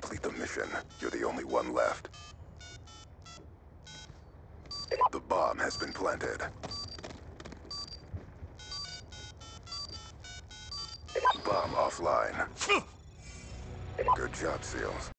complete the mission. You're the only one left. The bomb has been planted. Bomb offline. Good job, SEALs.